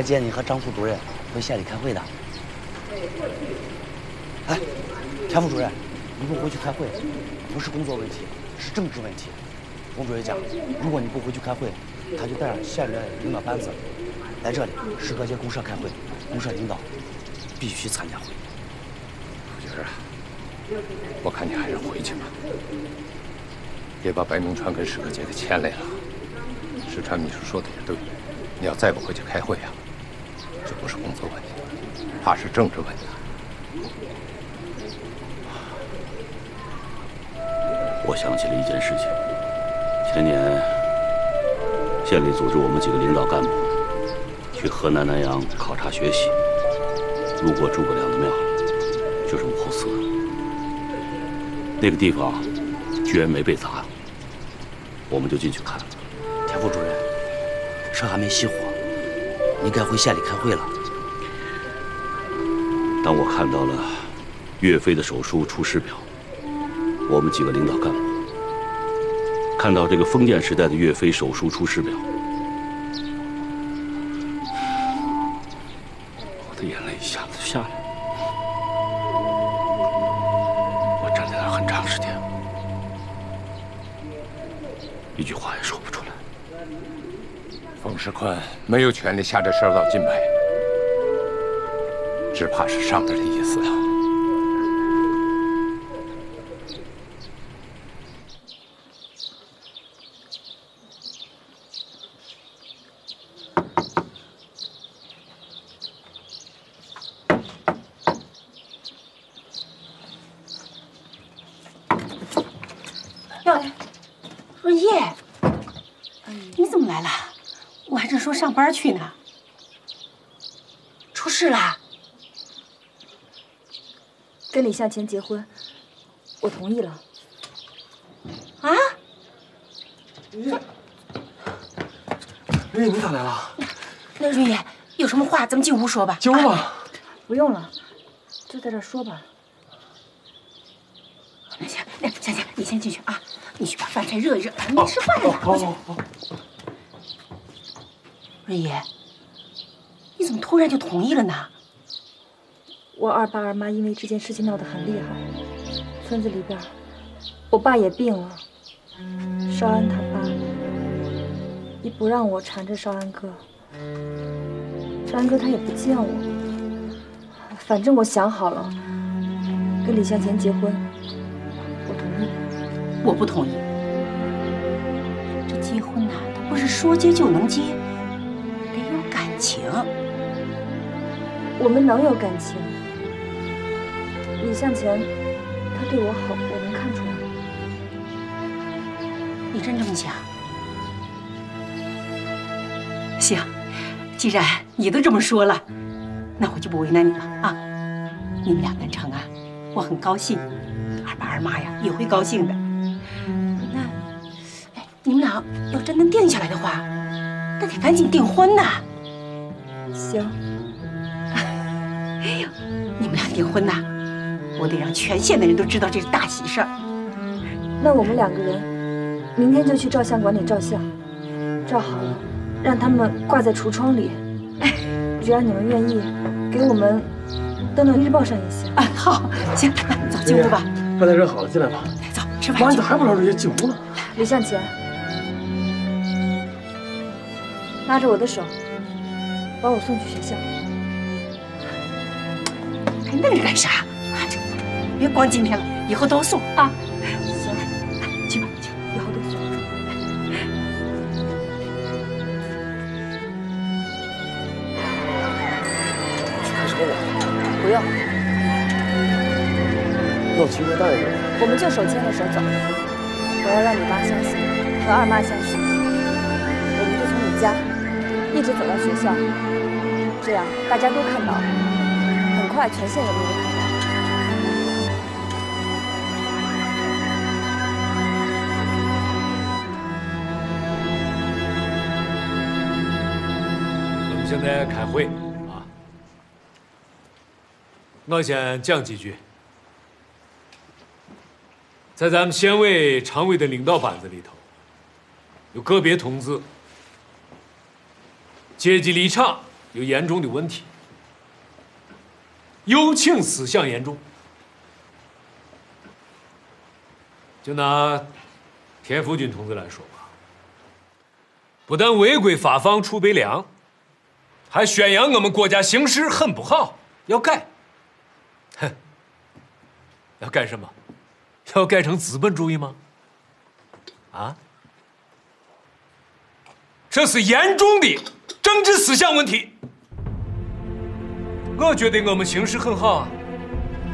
来接你和张副主任回县里开会的。哎，田副主任，你不回去开会，不是工作问题，是政治问题。龚主任讲，如果你不回去开会，他就带上县里的领导班子来这里石河街公社开会，公社领导必须参加会议。副局啊，我看你还是回去吧，别把白明川跟石河街给牵累了。石川秘书说的也对，你要再不回去开会啊，不是工作问题，怕是政治问题。我想起了一件事情，前年县里组织我们几个领导干部去河南南阳考察学习，路过诸葛亮的庙，就是武侯祠。那个地方居然没被砸，我们就进去看了。田副主任，车还没熄火，应该回县里开会了。当我看到了岳飞的手书《出师表》。我们几个领导干部看到这个封建时代的岳飞手书《出师表》，世宽没有权利下这十二道金牌，只怕是上边的意思啊。上班去呢，出事了。向前结婚，我同意了。啊？瑞叶，瑞叶，你咋来了？那瑞叶有什么话，咱们进屋说吧。进屋吧。不用了，就在这说吧。那行，那行行，你先进去啊，你去把饭菜热一热，咱们吃饭呢。好好好。瑞叶，你怎么突然就同意了呢？我二爸二妈因为这件事情闹得很厉害，村子里边，我爸也病了，少安他爸也不让我缠着少安哥，少安哥他也不见我。反正我想好了，跟李向前结婚，我同意。我不同意。这结婚呐，他不是说结就能结。得有感情，我们能有感情。李向前，他对我好，我能看出来。你真这么想？行，既然你都这么说了，那我就不为难你了啊！你们俩能成啊，我很高兴，二爸二妈呀也会高兴的。那，哎，你们俩要真能定下来的话，那得赶紧订婚呐！行，哎呦，你们俩订婚呐，我得让全县的人都知道这是大喜事儿。那我们两个人明天就去照相馆里照相，照好了让他们挂在橱窗里。哎只要你们愿意，给我们登到日报上也行。啊，好，行，走进屋吧。饭菜热好了，进来吧。走，吃饭。妈，你咋还不让瑞叶进屋呢？李向前，拉着我的手。把我送去学校，还愣着干啥？别光今天了，以后都送啊！行，去吧，去，以后都送。去开车吧。不用。我们就手牵着手走。我要让你妈相信，和二妈相信，我们就从你家一直走到学校。这样大家都看到了，很快全县人民正。在开会啊，我先讲几句。在咱们县委常委的领导班子里头，有个别同志阶级立场。有严重的问题，有请思想严重。就拿田福军同志来说吧，不但违规发放储备粮，还宣扬我们国家形势很不好，要改。哼，要改什么？要改成资本主义吗？啊？这是严重的政治思想问题。我觉得我们形势很好啊，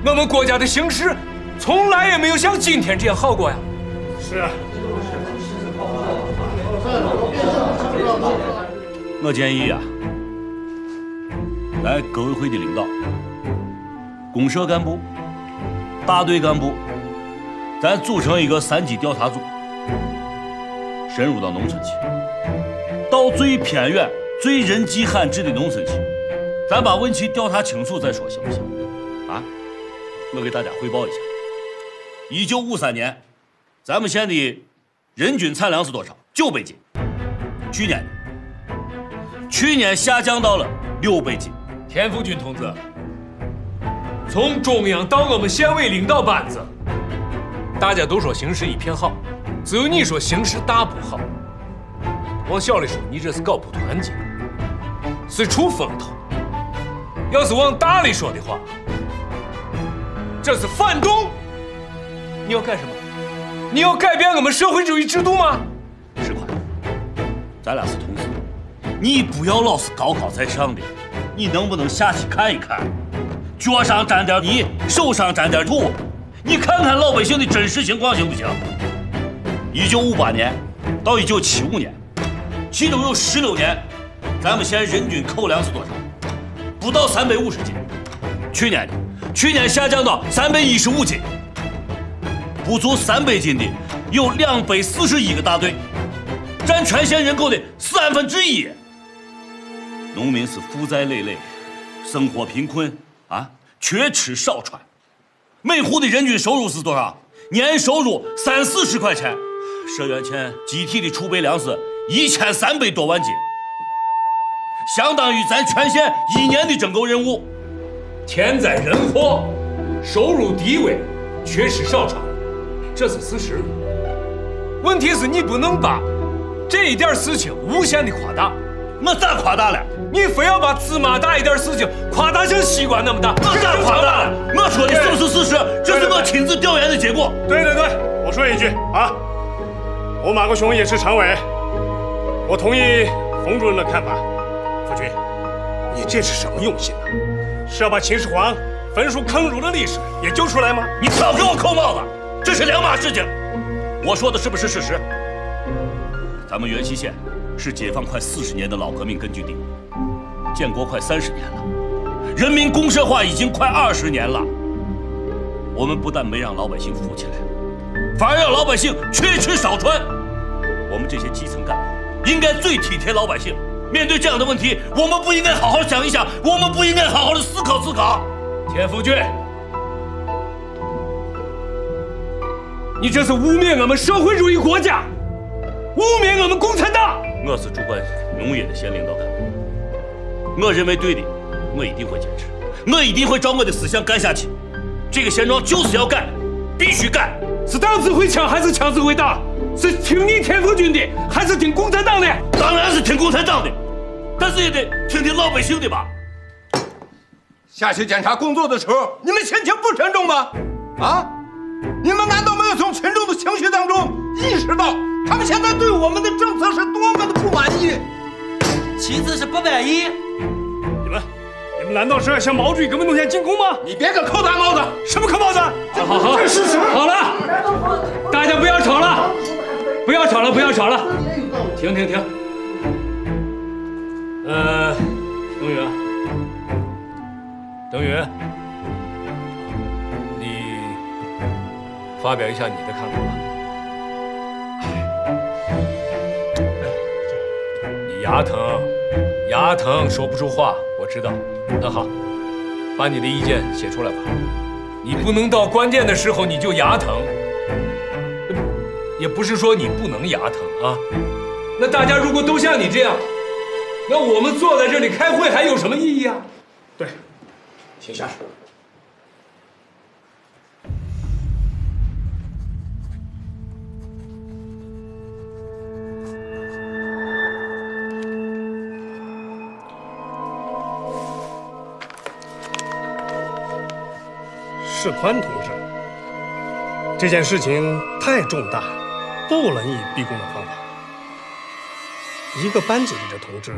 我们国家的形势从来也没有像今天这样好过呀。是啊，我建议啊，来革委会的领导、公社干部、大队干部，咱组成一个三级调查组，深入到农村去，到最偏远、最人迹罕至的农村去，咱把问题调查清楚再说，行不行？啊，我给大家汇报一下，一九五三年，咱们县的人均产粮是多少？九百斤。去年？去年下降到了六百斤。田福军同志，从中央到我们县委领导班子，大家都说形势一片好，只有你说形势大不好。往小里说，你这是搞不团结，是出风头；要是往大里说的话，这是反动。你要干什么？你要改变我们社会主义制度吗？石宽，咱俩是同事，你不要老是高高在上的，你能不能下去看一看？脚上沾点泥，手上沾点土，你看看老百姓的真实情况行不行？一九五八年到一九七五年，其中有十六年，咱们县人均口粮是多少？不到三百五十斤。去年呢？去年下降到三百一十五斤。不足三百斤的有两百四十一个大队，占全县人口的三分之一。农民是负债累累，生活贫困啊，缺吃少穿。每户的人均收入是多少？年收入三四十块钱。社员欠集体的储备粮食一千三百多万斤，相当于咱全县一年的征购任务。天灾人祸，收入低微，缺吃少穿，这是事实。问题是你不能把这一点事情无限的夸大。我咋夸大了？你非要把芝麻大一点事情夸大成西瓜那么大，我咋夸大了？我说的是不是事实？这是我亲自调研的结果。对对对，我说一句啊，我马国雄也是常委，我同意冯主任的看法。夫君，你这是什么用心啊？是要把秦始皇焚书坑儒的历史也揪出来吗？你少给我扣帽子，这是两码事情。我说的是不是事实？咱们元溪县是解放快四十年的老革命根据地，建国快三十年了，人民公社化已经快二十年了。我们不但没让老百姓富起来，反而让老百姓缺吃少穿。我们这些基层干部应该最体贴老百姓。面对这样的问题，我们不应该好好想一想，我们不应该好好的思考思考。田福军，你这是污蔑我们社会主义国家，污蔑我们共产党。我是主管农业的县领导干部，我认为对的，我一定会坚持，我一定会照我的思想干下去。这个现状就是要改，必须改。是党指挥枪还是枪指挥党？是听你田福军的，还是听共产党的？当然是听共产党的，但是也得听听老百姓的吧。下去检查工作的时候，你们心情不沉重吗？啊，你们难道没有从群众的情绪当中意识到，他们现在对我们的政策是多么的不满意？其次是不满意。你们，你们难道是要向毛主席革命路线进攻吗？你别个扣大帽子！什么扣帽子？好好好，这是事实。好了，大家不要吵了，不要吵了，不要吵了，停停停。呃，邓宇，邓宇，发表一下你的看法吧。你牙疼，牙疼说不出话，我知道。那好，把你的意见写出来吧。你不能到关键的时候你就牙疼，也不是说你不能牙疼啊。那大家如果都像你这样，那我们坐在这里开会还有什么意义啊？对，请下去宽同志，这件事情太重大，不能以逼宫的方法。一个班子里的同志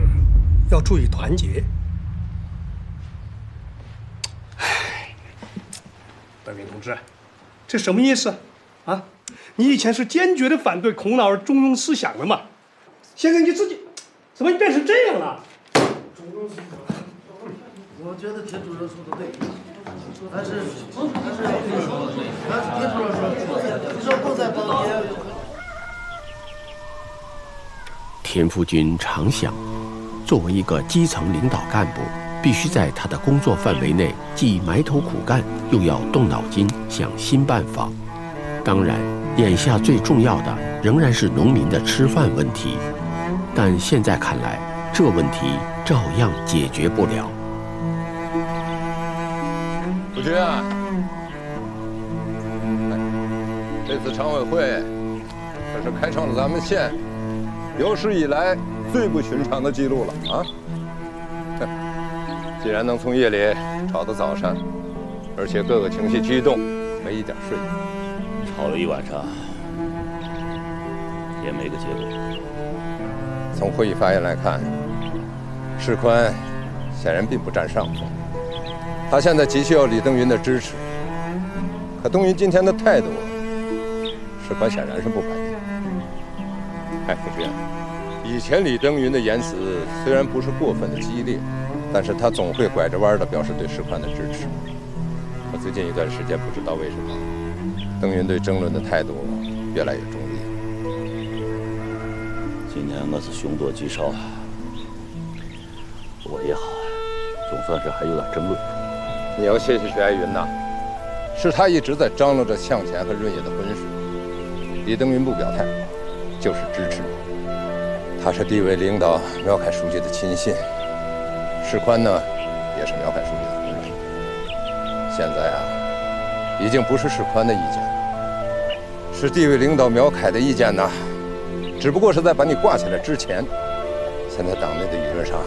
要注意团结。唉，白明同志，这什么意思啊？你以前是坚决的反对孔老儿中庸思想的嘛？现在你自己怎么变成这样了？我觉得田主任说的对，但是但是要听说，但是田主任说，你说不在帮也有可能。田福军常想，作为一个基层领导干部，必须在他的工作范围内既埋头苦干，又要动脑筋想新办法。当然，眼下最重要的仍然是农民的吃饭问题，但现在看来，这问题照样解决不了。夫君啊，这次常委会可是开创了咱们县有史以来最不寻常的记录了啊！既然能从夜里吵到早上，而且各个情绪激动，没一点睡意。吵了一晚上，也没个结果。从会议发言来看，世宽显然并不占上风。他现在急需要李登云的支持，可登云今天的态度，世宽显然是不满意。哎，夫君，以前李登云的言辞虽然不是过分的激烈，但是他总会拐着弯的表示对世宽的支持。可最近一段时间，不知道为什么，登云对争论的态度越来越中立。今年我是凶多吉少，不过也好，总算是还有点争论。你要谢谢徐爱云呐，是他一直在张罗着向前和润野的婚事。李登云不表态，就是支持。他是地委领导苗凯书记的亲信，世宽呢，也是苗凯书记的同志。现在啊，已经不是世宽的意见了，是地委领导苗凯的意见呐。只不过是在把你挂起来之前，现在党内的舆论上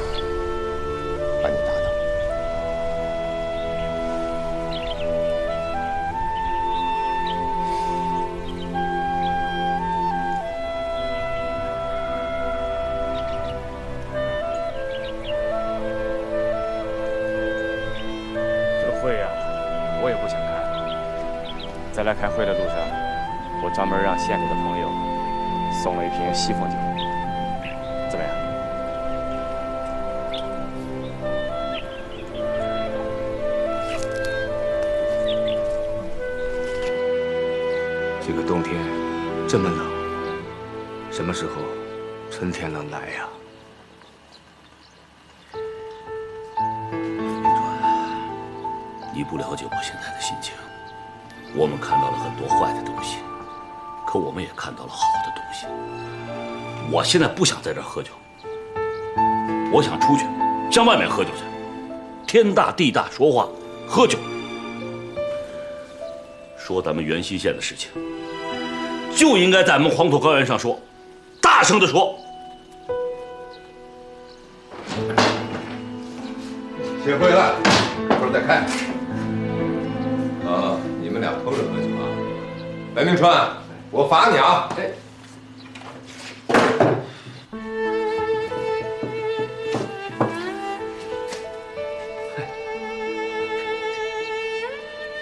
天大地大，说话喝酒，说咱们元溪县的事情，就应该在我们黄土高原上说，大声的说。歇会了，一会儿再开。啊，你们俩偷着喝酒啊！白明川，我罚你啊！哎，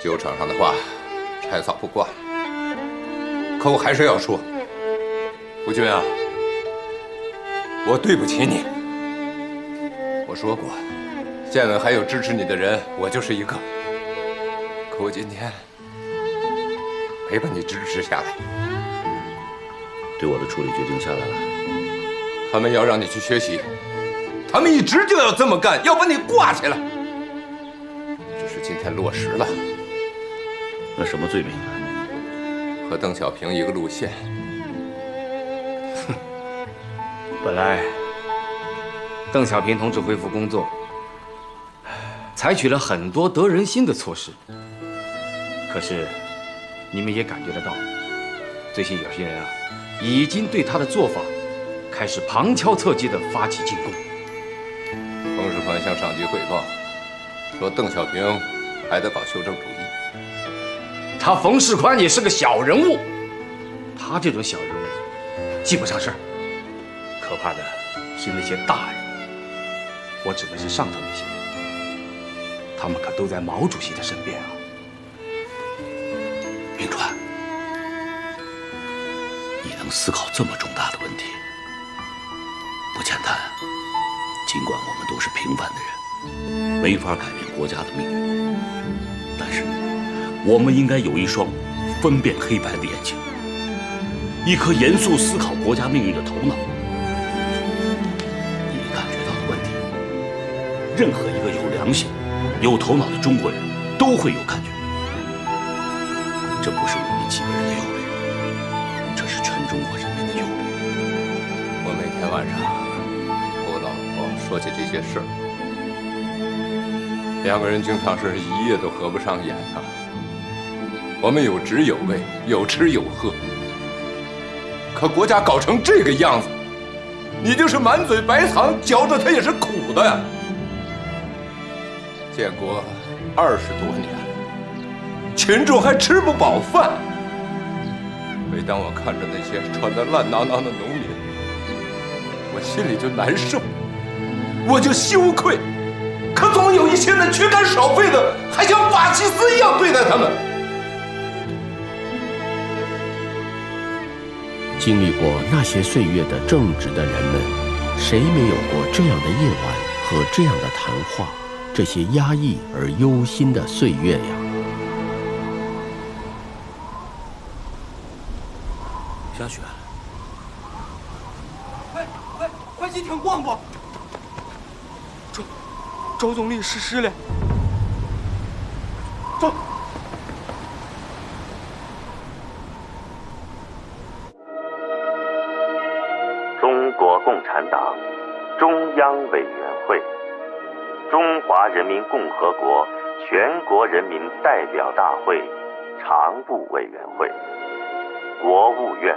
酒场上的话，柴草不挂。可我还是要说，夫君啊，我对不起你。我说过，县委还有支持你的人，我就是一个。可我今天没把你支持下来。对我的处理决定下来了。他们要让你去学习，他们一直就要这么干，要把你挂起来。只是今天落实了。那什么罪名？和邓小平一个路线。哼本来邓小平同志恢复工作，采取了很多得人心的措施。可是，你们也感觉得到，最近有些人啊，已经对他的做法开始旁敲侧击地发起进攻。冯世宽向上级汇报，说邓小平还在搞修正主义。他冯世宽也是个小人物，他这种小人物记不上事儿。可怕的是那些大人，我指的是上头那些人，他们可都在毛主席的身边啊。明川，你能思考这么重大的问题，不简单。尽管我们都是平凡的人，没法改变国家的命运，我们应该有一双分辨黑白的眼睛，一颗严肃思考国家命运的头脑。你感觉到的问题，任何一个有良心、有头脑的中国人都会有感觉。这不是我们几个人的忧虑，这是全中国人民的忧虑。我每天晚上和我老婆说起这些事儿，两个人经常是一夜都合不上眼啊。我们有职有位，有吃有喝，可国家搞成这个样子，你就是满嘴白糖，嚼着它也是苦的呀。建国二十多年。群众还吃不饱饭。每当我看着那些穿得烂囊囊的农民，我心里就难受，我就羞愧。可总有一些人缺肝少肺的，还像法西斯一样对待他们。经历过那些岁月的正直的人们，谁没有过这样的夜晚和这样的谈话？这些压抑而忧心的岁月呀！小雪，快快快进城逛逛！周周总理逝世了，共和国全国人民代表大会常务委员会。国务院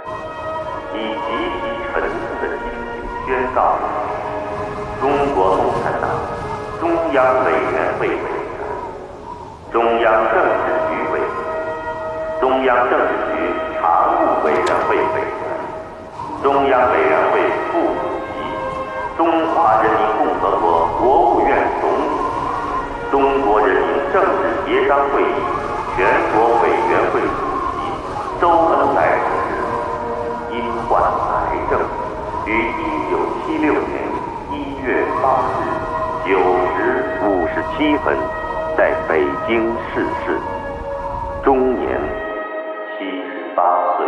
以极其沉痛的心情宣告：中国共产党中央委员会委员、中央政治局委员、中央政治局常务委员会委员、中央委员会副主席、中华人民共和国国商会议全国委员会主席周恩来同志因。患癌症，于一九七六年一月八日九时五十七分在北京逝世，终年七十八岁。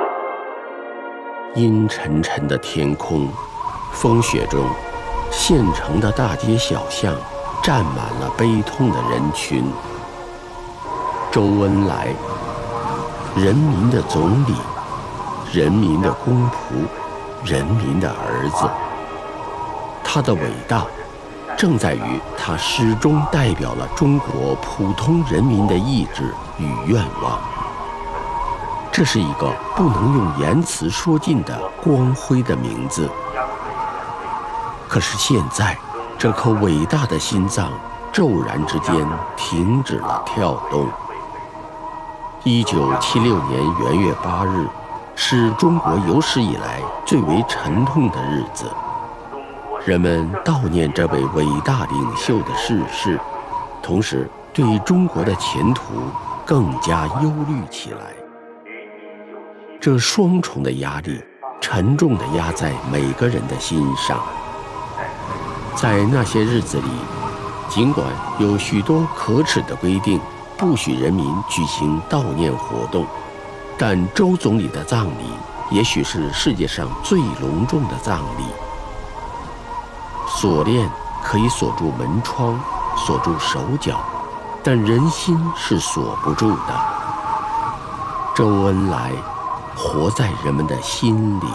阴沉沉的天空，风雪中，县城的大街小巷站满了悲痛的人群。周恩来，人民的总理。人民的公仆，人民的儿子。他的伟大，正在于他始终代表了中国普通人民的意志与愿望。这是一个不能用言辞说尽的光辉的名字。可是现在，这颗伟大的心脏骤然之间停止了跳动。一九七六年元月八日。是中国有史以来最为沉痛的日子，人们悼念这位伟大领袖的逝世，同时对中国的前途更加忧虑起来。这双重的压力，沉重地压在每个人的心上。在那些日子里，尽管有许多可耻的规定，不许人民举行悼念活动。但周总理的葬礼也许是世界上最隆重的葬礼。锁链可以锁住门窗，锁住手脚，但人心是锁不住的。周恩来活在人们的心里。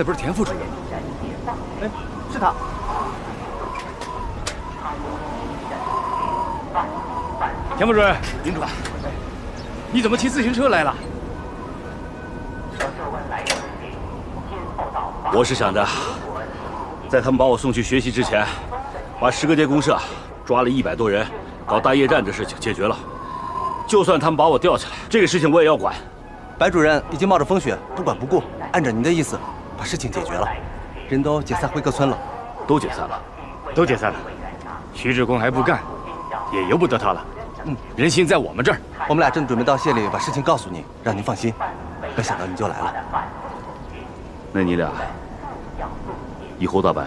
那不是田副主任吗？哎，是他。田副主任，林主任，你怎么骑自行车来了？我是想着，在他们把我送去学习之前，把石阁街公社抓了一百多人搞大夜战的事情解决了。就算他们把我吊起来，这个事情我也要管。白主任已经冒着风雪，不管不顾，按照您的意思，把事情解决了，人都解散回各村了，都解散了，都解散了。徐志公还不干，也由不得他了。嗯，人心在我们这儿。我们俩正准备到县里把事情告诉您，让您放心。没想到你就来了。那你俩以后咋办？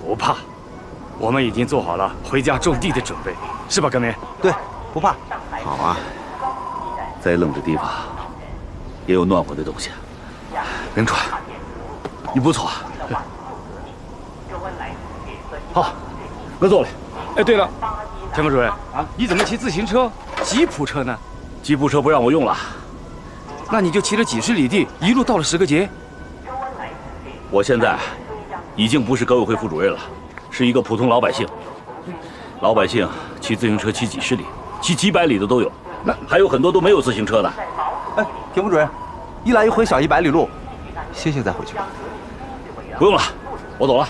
不怕，我们已经做好了回家种地的准备，是吧，革命？对，不怕。好啊，再冷的地方也有暖和的东西。林川，你不错。好，我走了。哎，对了。田副主任啊，你怎么骑自行车？吉普车呢？吉普车不让我用了，那你就骑了几十里地，一路到了石个节。我现在已经不是革委会副主任了，是一个普通老百姓。老百姓骑自行车骑几十里，骑几百里的都有，那还有很多都没有自行车的。哎，田副主任，一来一回小一百里路，歇歇再回去吧。不用了，我走了。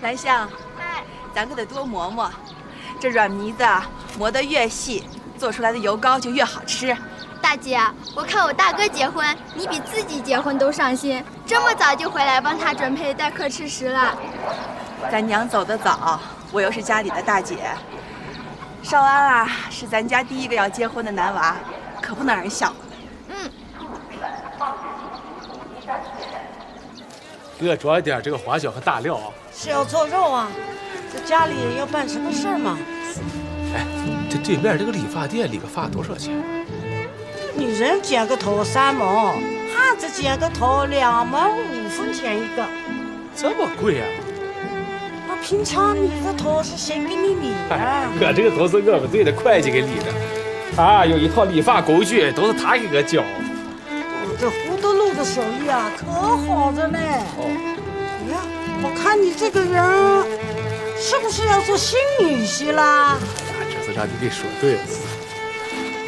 兰香，咱可得多磨磨，这软糜子啊，磨得越细，做出来的油糕就越好吃。大姐，我看我大哥结婚，你比自己结婚都上心，这么早就回来帮他准备待客吃食了。咱娘走得早，我又是家里的大姐。少安啊，是咱家第一个要结婚的男娃，可不能让人笑话。嗯。给我装点这个花椒和大料啊。是要做肉啊？这家里要办什么事儿吗？哎，这对面这个理发店理个发多少钱？女人剪个头三毛，汉子剪个头两毛五分钱一个。这么贵啊？那平常你的头是谁给你理的？我这个头是我们队的会计给理的，他有一套理发工具，都是他给我教。我这胡德禄的手艺啊，可好着呢。哦。哎呀。我看你这个人，是不是要做新女婿啦？这次让你给说对了。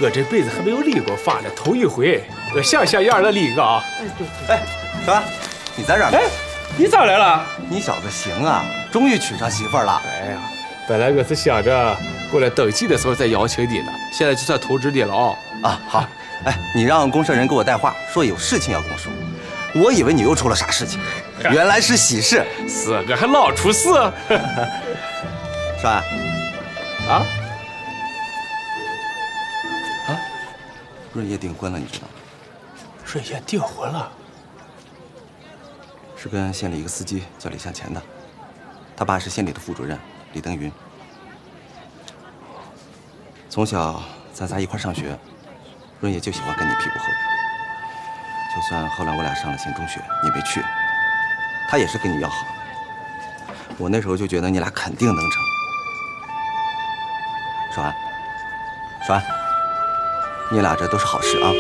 我这辈子还没有理过发呢，头一回，我像像样的理个啊！哎，对，哎，小安，你在这儿？哎，你咋来了？你小子行啊，终于娶上媳妇了。哎呀，本来我是想着过来登记的时候再邀请你呢，现在就算通知你了啊！啊，好。哎，你让公社人给我带话，说有事情要跟我说。我以为你又出了啥事情，原来是喜事。是，我还老出事。少安，啊啊，润叶订婚了，你知道吗？润叶订婚了，是跟县里一个司机叫李向前的，他爸是县里的副主任李登云。从小咱仨一块上学，润叶就喜欢跟你屁股后边。就算后来我俩上了县中学，你没去，他也是跟你要好。我那时候就觉得你俩肯定能成。少安，少安，你俩这都是好事啊。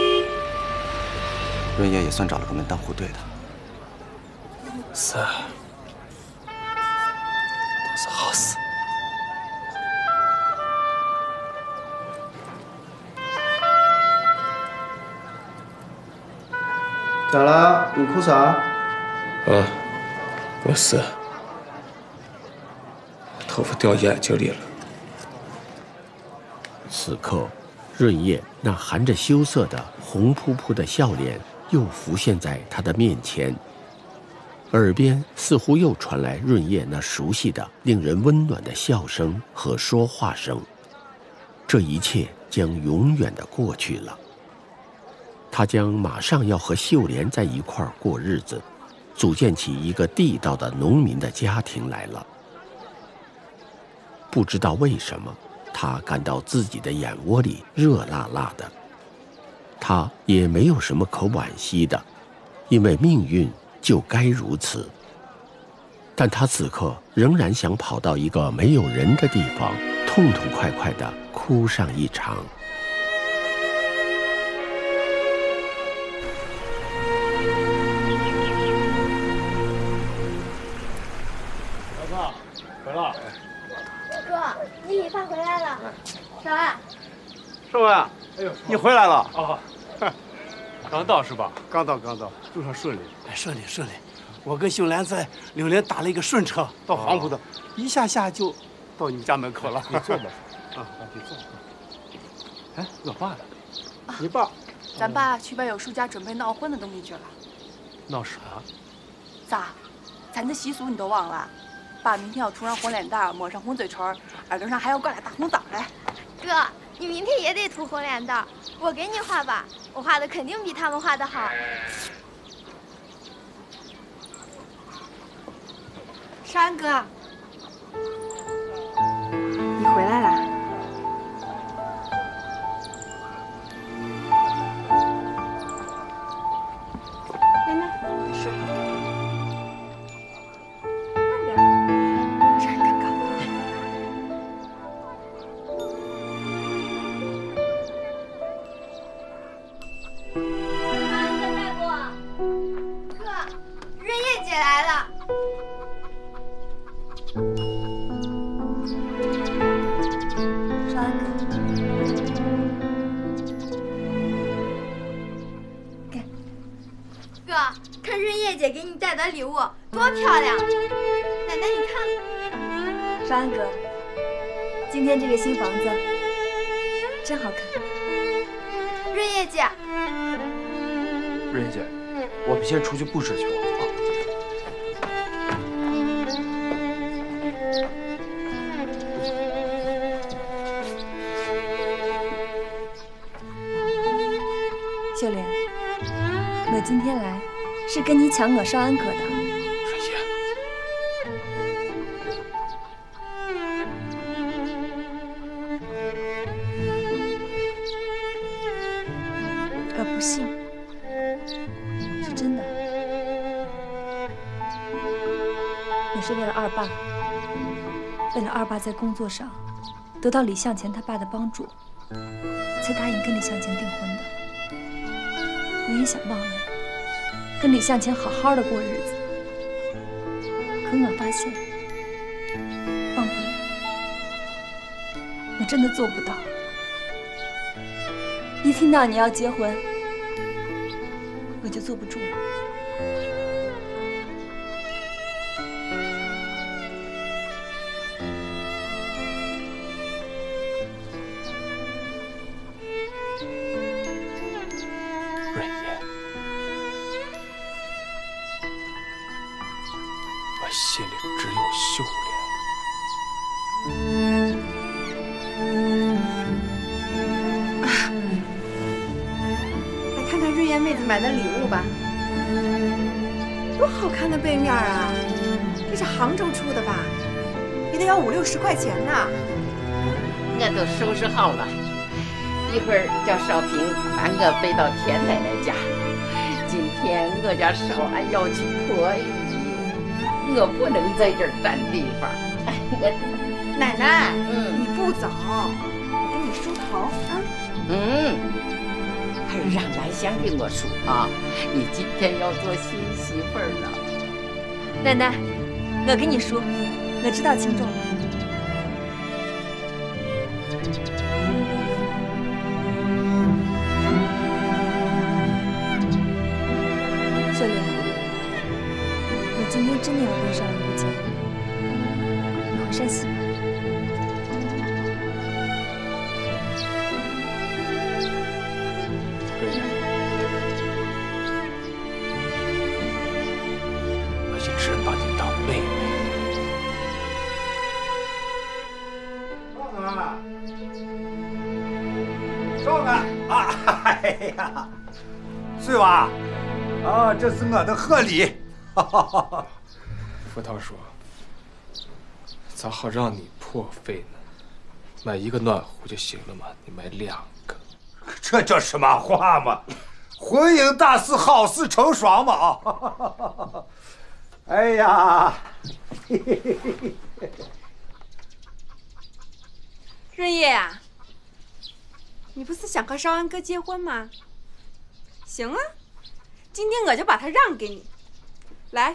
润叶也算找了个门当户对的。是，都是好事。咋了？你哭啥？啊，我是头发掉眼睛里了。此刻，润叶那含着羞涩的红扑扑的笑脸又浮现在他的面前，耳边似乎又传来润叶那熟悉的、令人温暖的笑声和说话声。这一切将永远的过去了。他将马上要和秀莲在一块过日子，组建起一个地道的农民的家庭来了。不知道为什么，他感到自己的眼窝里热辣辣的。他也没有什么可惋惜的，因为命运就该如此。但他此刻仍然想跑到一个没有人的地方，痛痛快快地哭上一场。少文，哎呦，你回来了啊？刚到是吧？刚到，刚到，路上顺利？哎，顺利，顺利。我跟秀莲在柳林打了一个顺车，到黄埔的，一下下就到你们家门口了。你坐吧。啊，你坐。哎，我爸呢？你爸？咱爸去外有叔家准备闹婚的东西去了。闹啥？咋？咱的习俗你都忘了？爸明天要涂上红脸蛋，抹上红嘴唇，耳朵上还要挂俩大红枣来。哥，你明天也得涂红脸蛋，我给你画吧，我画的肯定比他们画的好。山哥，你回来了。我少安哥的。润叶，我不信，是真的。我是为了二爸，为了二爸在工作上得到李向前他爸的帮助，才答应跟李向前订婚的。我也想忘了你，跟李向前好好的过日子。可我发现，忘不了，我真的做不到。一听到你要结婚，我就坐不住了。块钱呢。我都收拾好了，一会儿叫少平把我背到田奶奶家。今天我家少安要去婆姨，我不能在这儿占地方。奶奶，嗯你不走，我给你梳头啊。嗯，还是让兰香给我梳啊！你今天要做新媳妇儿了。奶奶，我给你梳，我知道轻重了。我的贺礼。福涛说：“咋好让你破破费呢？买一个暖壶就行了嘛，你买两个。这叫什么话嘛？婚姻大事，好事成双嘛啊！哎呀，润叶啊，你不是想和少安哥结婚吗？行啊，今天我就把他让给你。来，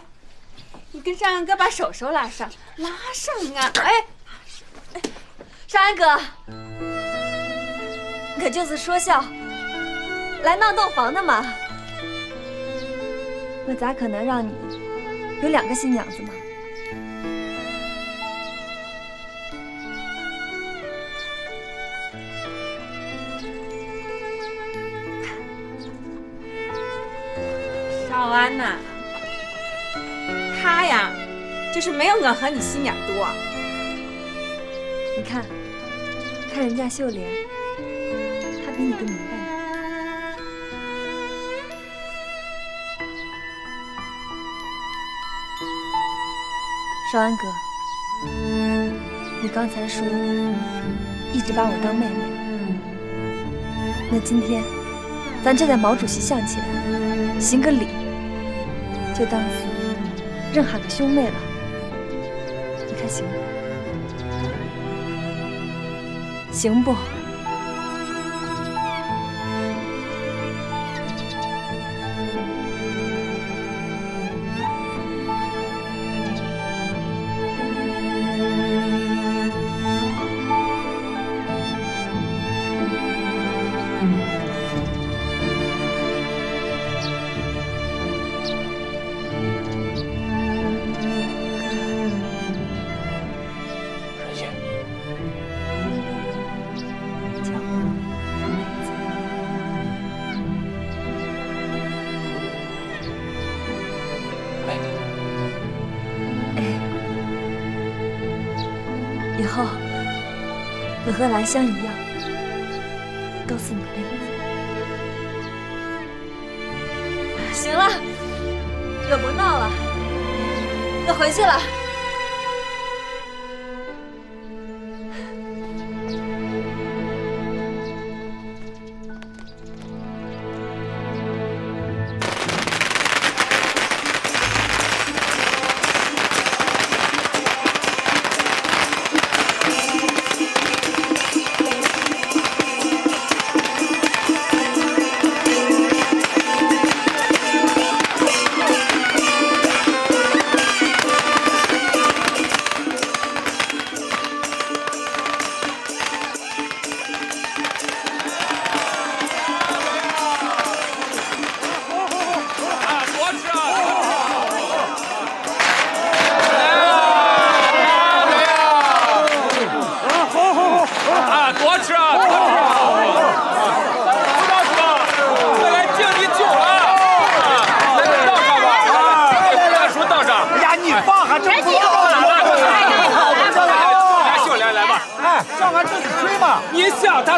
你跟尚安哥把手手拉上，拉上啊！哎，哎，少安哥，我就是说笑，来闹洞房的嘛。我咋可能让你有两个新娘子嘛？少安呐，他呀，就是没有我和你心眼多。你看，看人家秀莲，他比你更明白呢。少安哥，你刚才说一直把我当妹妹，那今天咱站在毛主席像前行个礼，就当是认下个兄妹了，你看行不？行不？和兰香一样，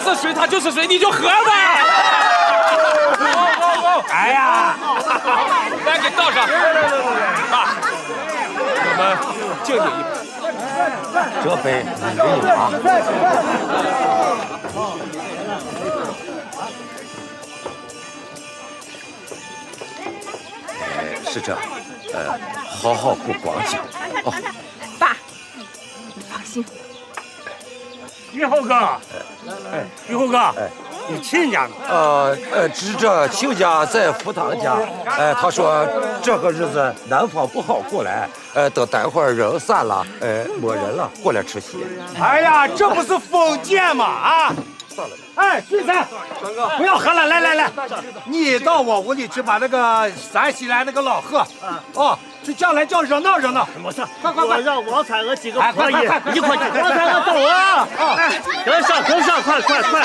他是谁，他就是谁，你就喝吧。好好好，哎呀，来给倒上。爸，我们敬你一杯。这杯给你啊。哎，是这，呃，好好过光景。哦，爸，你放心。玉厚哥，哎，玉厚哥，你亲家呢？呃呃，指着亲家在福堂家。哎，他说这个日子南方不好过来，呃，等待会儿人散了，呃，没人了，过来吃席。哎呀，这不是封建吗？啊！算了。哎，俊才，不要喝了，来来来，你到我屋里去把那个陕西来那个老贺，哦，去叫来叫热闹热闹。没事，快快快，我让王彩娥几个哎可以快快快一块去。快王彩娥走啊！哎跟上跟上，快快快！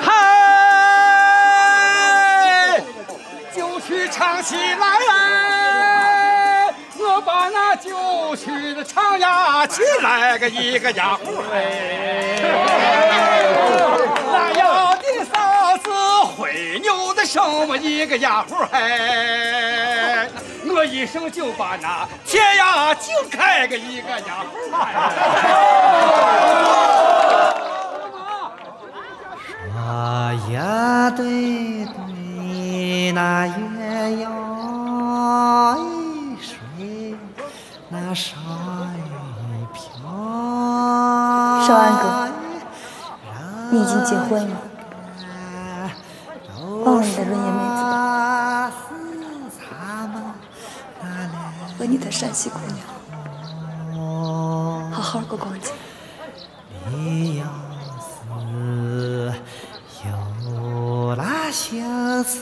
嗨，就去唱起来旧曲的唱呀起来个一个呀呼哎，那要的嫂子会牛的什么一个呀呼哎，我一一声就把那天涯就开个一个呀！啊呀对对，那鸳鸯水，那沙一飘。少安哥，你已经结婚了，忘了你的润叶妹子吧，和你的山西姑娘，好好过光景。你要是有那心思，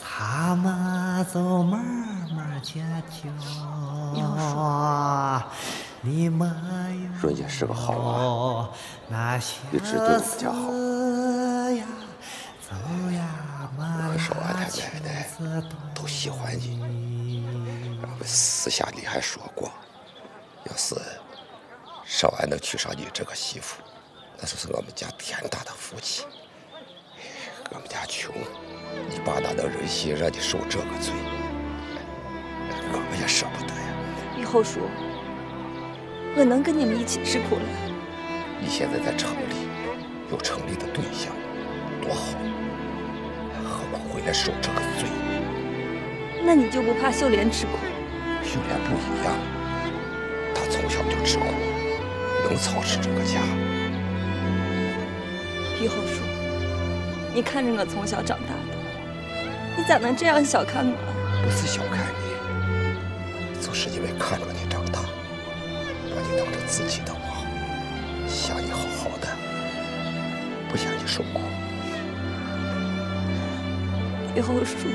咱们就慢慢解决。你们润叶是个好娃，那一直对我们家好。少安他奶奶都喜欢你，俺们私下里还说过，要是少安能娶上你这个媳妇，那就是我们家天大的福气。我们家穷，你爸哪能忍心让你受这个罪？我们也舍不得呀。以后叔，我能跟你们一起吃苦了。你现在在城里有城里的对象，多好，何苦回来受这个罪？那你就不怕秀莲吃苦？秀莲不一样，她从小就吃苦，能操持这个家。于后叔，你看着我从小长大的，你咋能这样小看我？不是小看你，自己的娃，想你好好的，不想你受苦。以后叔，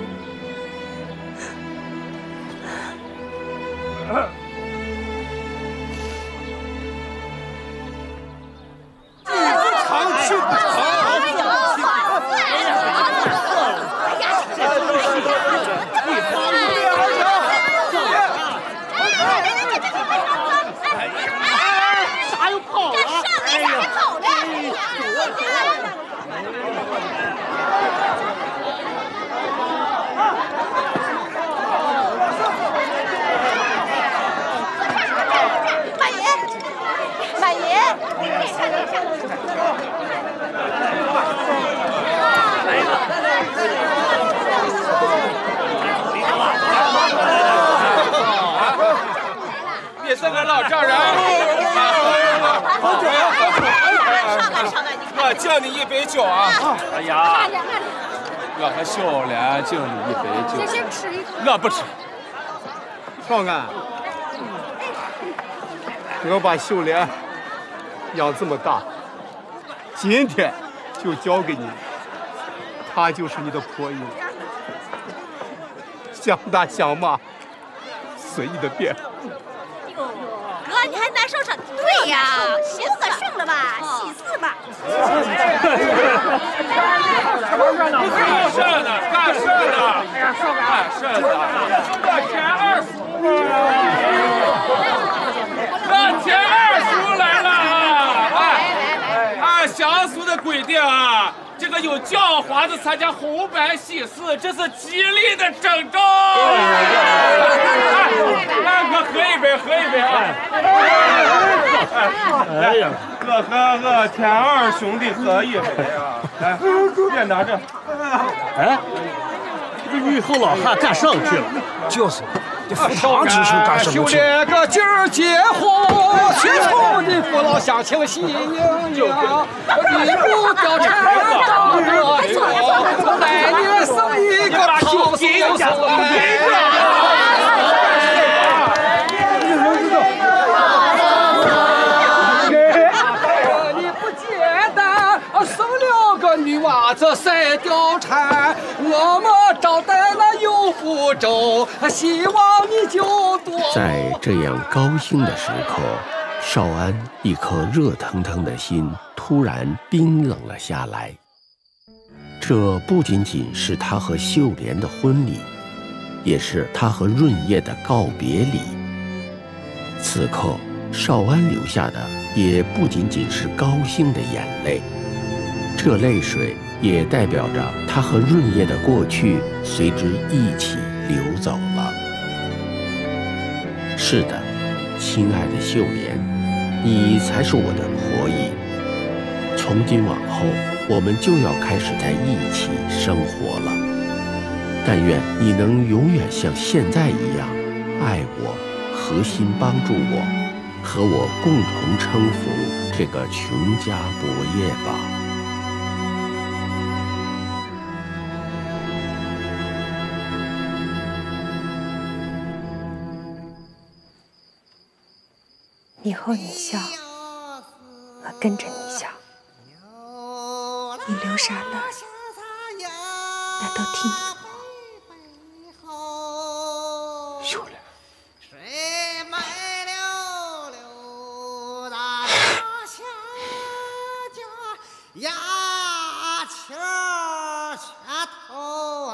是个老丈人，好酒呀，喝酒！我敬你一杯酒啊！哎呀，我和秀莲敬你一杯酒。先吃一口。我不吃。少安，我把秀莲养这么大，今天就交给你，她就是你的婆姨。想打想骂，随意的便。哥，你还难受啥？对呀，寻思胜了吧，喜事吧。干事呢？干事呢？哎呀，少干事呢？我钱二叔，我田二叔来了啊！哎，按乡俗的规定啊，这个有叫花子参加红白喜事，这是吉利的征兆。来，我喝一杯，喝一杯啊！哎呀，我和我田二兄弟喝一杯啊！来，别拿着。哎，这雨后老汉干上去了？就是，这扶堂之术干什么去？兄弟个今儿结婚，去凑的父老乡亲喜迎迎，你不貂蝉当个牛，来年生一个胖松松你不简单，生了个这赛貂蝉，我们招待那有福州，希望你就多。在这样高兴的时刻，少安一颗热腾腾的心突然冰冷了下来。这不仅仅是他和秀莲的婚礼，也是他和润叶的告别礼。此刻，少安流下的也不仅仅是高兴的眼泪，这泪水也代表着他和润叶的过去随之一起流走了。是的，亲爱的秀莲，你才是我的婆姨。从今往后，我们就要开始在一起生活了。但愿你能永远像现在一样爱我，核心帮助我，和我共同撑扶这个穷家薄业吧。以后你笑，我跟着你笑；你流啥泪，那都替你活。秀莲，牙签下头